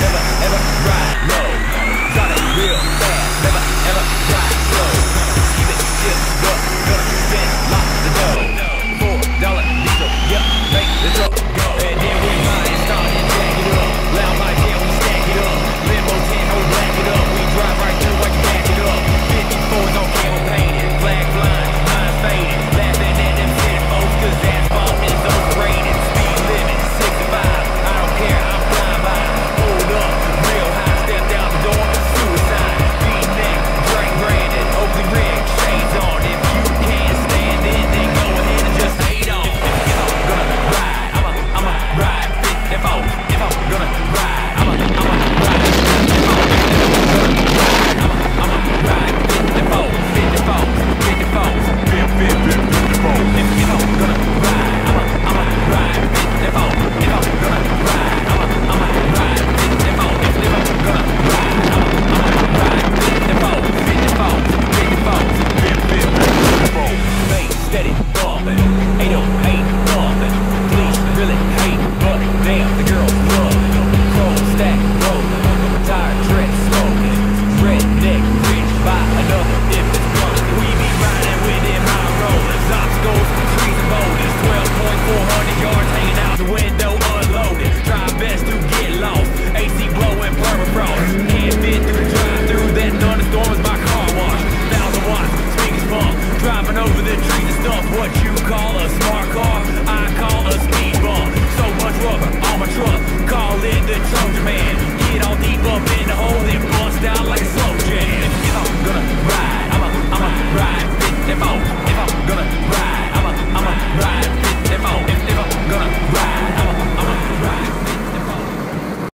never ever ride. low.